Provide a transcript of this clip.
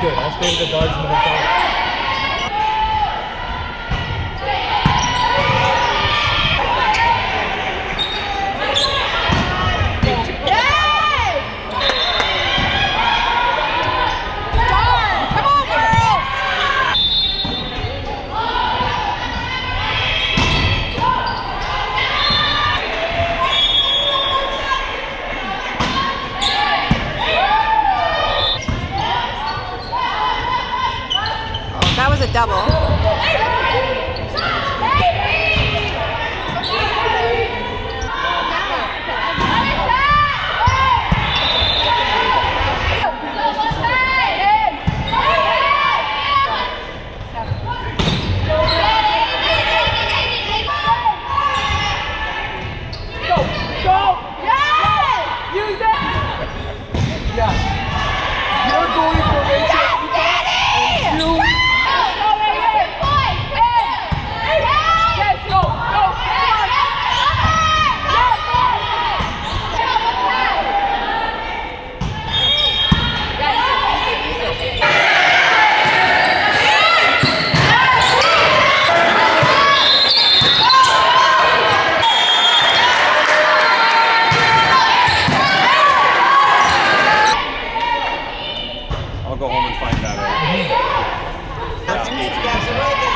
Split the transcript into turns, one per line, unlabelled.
good. I stayed with the dogs in the whole. That was a double. out of it.